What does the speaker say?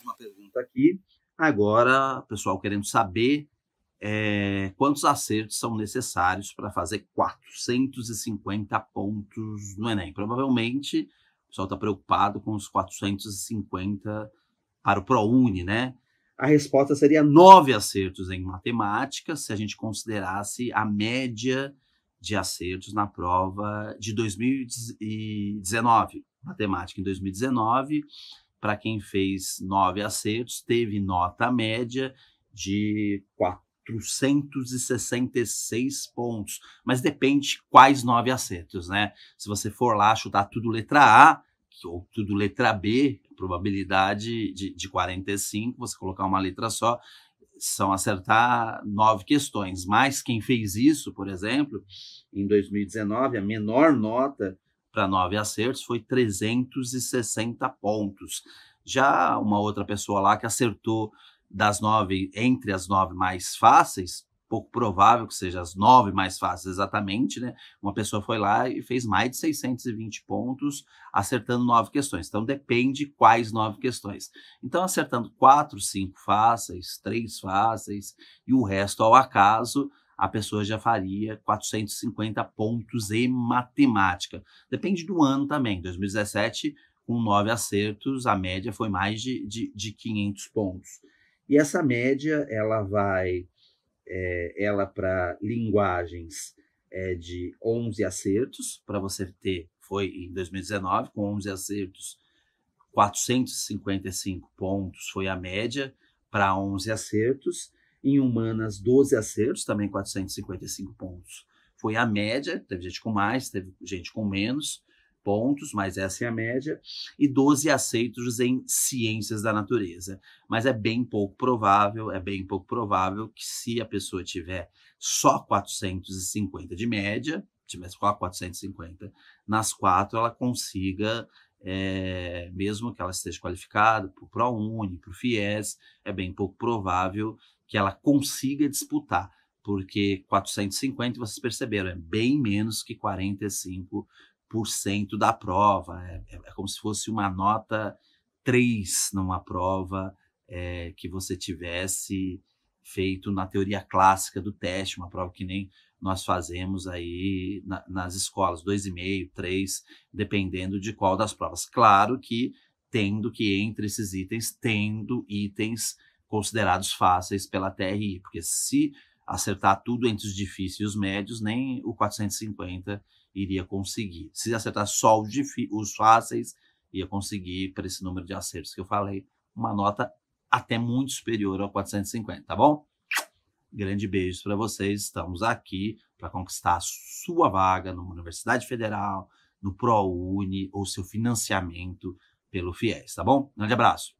mais uma pergunta aqui. Agora, pessoal querendo saber é, quantos acertos são necessários para fazer 450 pontos no Enem. Provavelmente o pessoal está preocupado com os 450 para o ProUni, né? A resposta seria nove acertos em matemática, se a gente considerasse a média de acertos na prova de 2019. Matemática em 2019, para quem fez nove acertos, teve nota média de 466 pontos. Mas depende quais nove acertos, né? Se você for lá chutar tudo letra A, ou tudo letra B, probabilidade de, de 45, você colocar uma letra só, são acertar nove questões. Mas quem fez isso, por exemplo, em 2019, a menor nota para nove acertos foi 360 pontos. Já uma outra pessoa lá que acertou das nove, entre as nove mais fáceis, pouco provável que seja as nove mais fáceis exatamente, né? Uma pessoa foi lá e fez mais de 620 pontos acertando nove questões. Então depende quais nove questões. Então acertando quatro, cinco fáceis, três fáceis e o resto ao acaso, a pessoa já faria 450 pontos em matemática. Depende do ano também. 2017, com nove acertos, a média foi mais de, de, de 500 pontos. E essa média, ela vai é, ela para linguagens é de 11 acertos, para você ter, foi em 2019, com 11 acertos, 455 pontos foi a média para 11 acertos. Em humanas, 12 acertos, também 455 pontos. Foi a média, teve gente com mais, teve gente com menos pontos, mas essa é a média, e 12 aceitos em ciências da natureza. Mas é bem pouco provável, é bem pouco provável que se a pessoa tiver só 450 de média, tivesse só 450 nas quatro, ela consiga, é, mesmo que ela esteja qualificada para o ProUni, para o FIES, é bem pouco provável que ela consiga disputar porque 450, vocês perceberam, é bem menos que 45 da prova. É, é, é, como se fosse uma nota 3 numa prova é, que você tivesse feito na teoria clássica do teste, uma prova que nem nós fazemos aí na, nas escolas, 2,5, 3, dependendo de qual das provas. Claro que tendo que entre esses itens, tendo itens considerados fáceis pela TRI, porque se acertar tudo entre os difíceis e os médios, nem o 450 iria conseguir. Se acertar só os, os fáceis, ia conseguir, para esse número de acertos que eu falei, uma nota até muito superior ao 450, tá bom? Grande beijo para vocês. Estamos aqui para conquistar a sua vaga numa Universidade Federal, no ProUni ou seu financiamento pelo FIES, tá bom? Grande abraço.